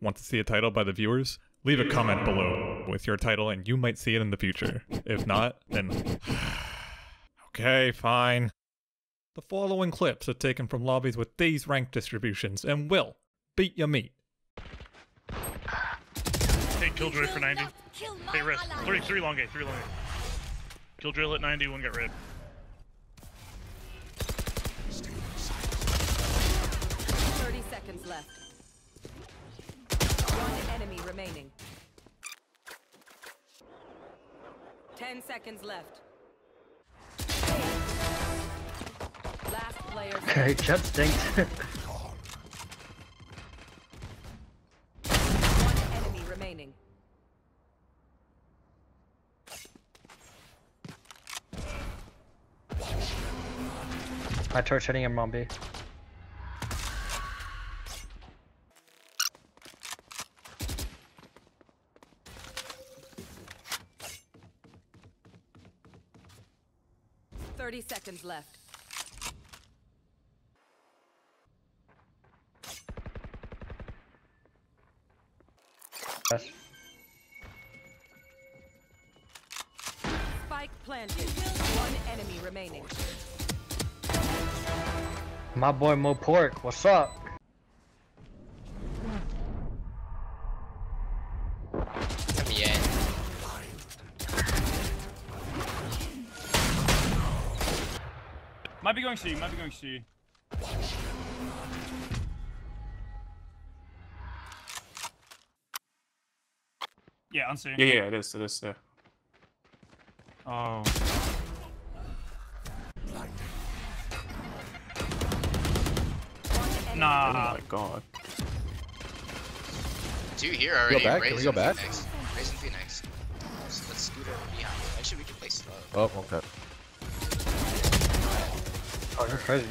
Want to see a title by the viewers? Leave a comment below with your title and you might see it in the future. If not, then. okay, fine. The following clips are taken from lobbies with these rank distributions and will beat your meat. Hey, Killjoy for 90. Hey, Risk. Three, three long gate, three long gate. Killjoy at 90, one got red. Thirty seconds left. One enemy remaining. Ten seconds left. Last player. Okay, Jett stinked. One enemy remaining. My torch hitting him on B. Thirty seconds left. Yes. Spike planted. One enemy remaining. My boy moepork, what's up? Might be going C, might be going C. Yeah, on C. Yeah, yeah, it is, it is, yeah. Oh. Oh my god. Two here already. Go back? Can we go back? Phoenix. Razen Phoenix. Let's, let's scoot over behind. Actually, we can play slow. Oh, okay. Oh, you're crazy.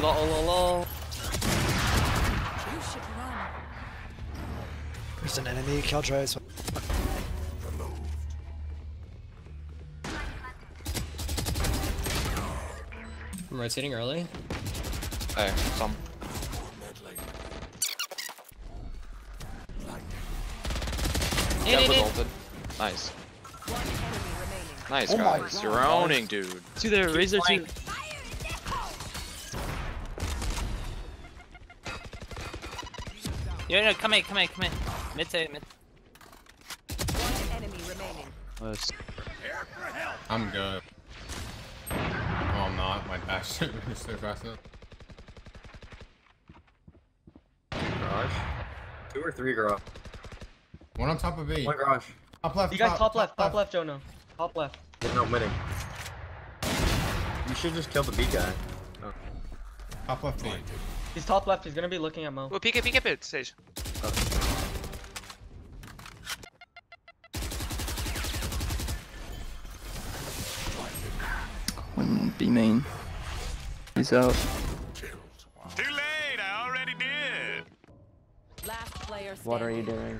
Lol, lol, lol. There's an enemy, Killjoy's. I'm rotating early. Hey, some. In, Yeah, in, in. Nice. One enemy remaining. Nice, Oh guys. God, You're owning, dude. Two there, Razor two. Yeah, no, come in, come in, come in. Mid to mid. One enemy remaining. Let's... I'm good. I'm not. My dash is so fast. Garage. Two or three garage. One on top of E. One garage. Top left. You guys top left, top left, Jono. Top left. You're not winning. You should just kill the B guy. Oh. Top left B. He's top left, he's gonna be looking at Mo. Well, peek it, peek it, peek it, stage. One B main. He's out. Too late, I already did. Last player standing. What are you doing?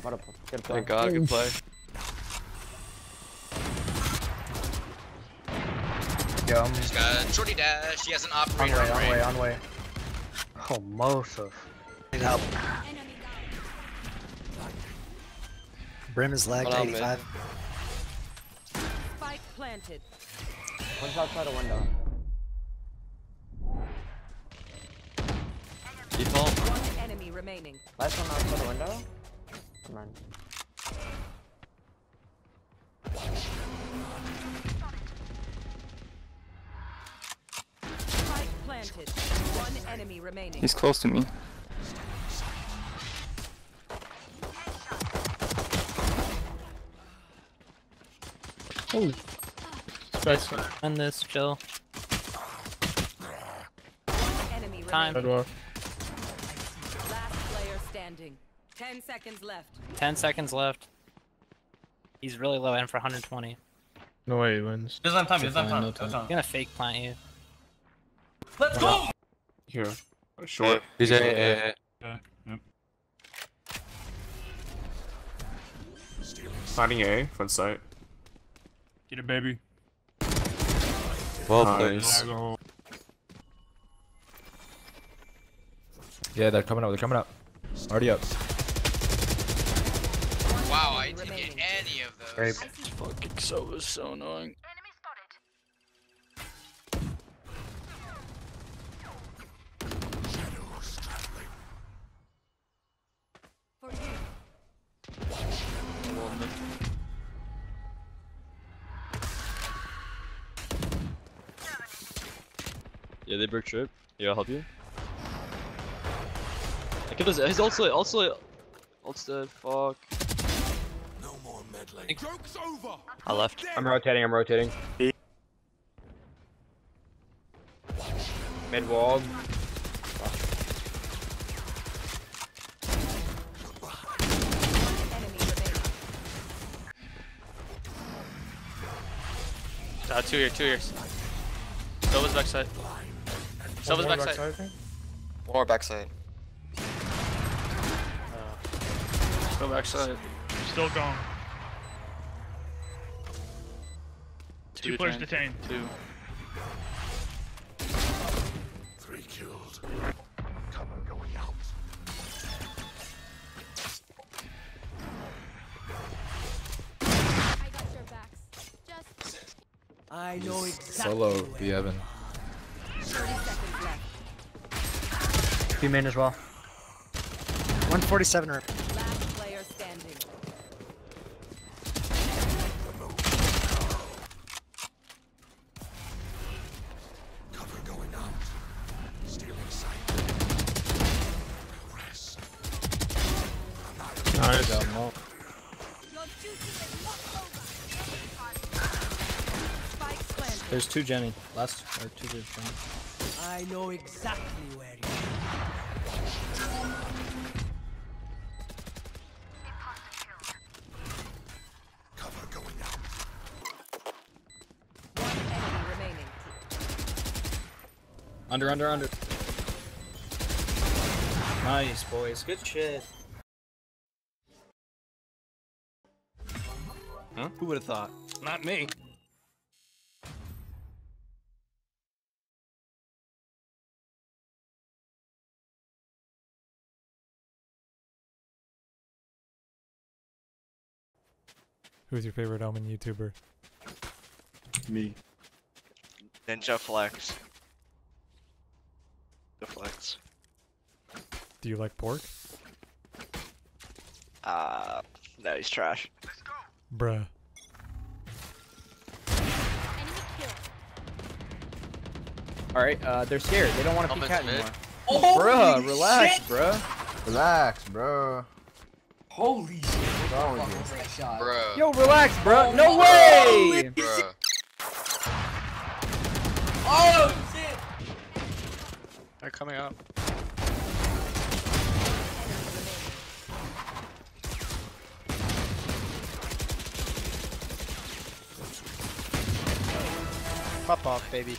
What a good play. Thank God, good play. Yeah, I'm Just got shorty dash. He has an on operator way, on on way, on way. Oh, Mosef. Need help. Brim is lagged on, 85. Spike planted. One's outside a window. Default. One enemy remaining. Last one outside a window. Come on. Spike planted. One enemy remaining. He's close to me. Oh. Stress on this, chill. Enemy Time. remaining. Last player standing. Ten seconds left. 10 seconds left. He's really low and for 120. No way he wins. Doesn't have time, doesn't have time. no No time. time. I'm gonna fake plant you. Let's go! Here. Short. He's He's a, a- a, uh, Yeah, yep. Hiding A, front sight. Get it, baby. well Nice. played. Go. Yeah, they're coming up. They're coming up. Already up. Wow, I didn't get any of those. Grape. Fucking so is so annoying. Yeah, they broke trip. Yeah, I'll help you. I killed his. He's also also. Also, fuck. No more meddling. Joke's over. I left. I'm rotating, I'm rotating. Mid wall. Enemy. Uh, two here, two years. Silva's backside. Silva's backside. One more backside. Go uh, backside. Still gone. Two Two players detained. detained. Two. Three killed. your backs. Just I know exactly. Solo, the Evan. B main as well. 147 rip. Last player standing. Nice. Spike. There's two Jenny. Last or two Jenny. I know exactly where you Under, under, under. Nice, boys. Good shit. Huh? Who would have thought? Not me. Who's your favorite Omen YouTuber? Me. Ninja Flex. The Flex. Do you like pork? Uh, no, he's trash. Bruh. Alright, uh, they're scared. They don't want to Omen's peek cat anymore. Oh, bruh, relax, bruh. Relax, bruh. Holy shit. What's wrong with you? Bruh. Yo, relax, bruh. No way! Bruh. Oh, shit. They're coming up. Pop off, baby.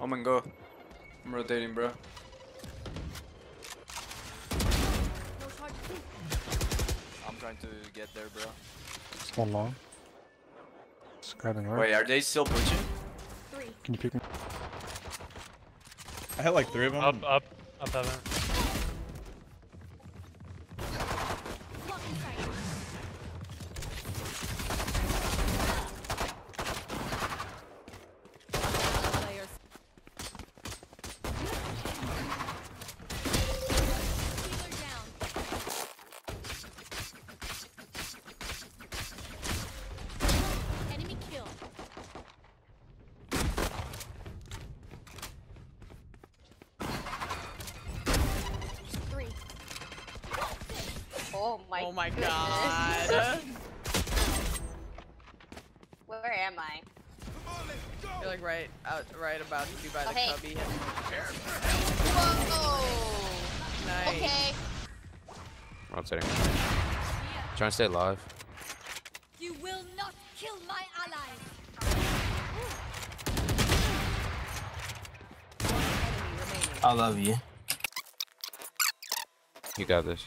Omen, go. I'm rotating, bro. I'm trying to get there, bro. It's one long. Skyling right. Wait, are they still pushing? Can you pick me? I hit like three of them. Up, up, up, Evan. Players. Enemy kill. Three. Oh my. Oh my goodness. god. Where am I? You're like right out, right about to be by the Oh, hey. cubby. Whoa. Nice. Okay. Rotating. Trying to stay alive. You will not kill my allies. I love you. You got this.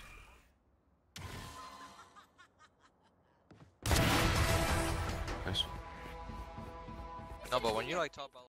You like talk about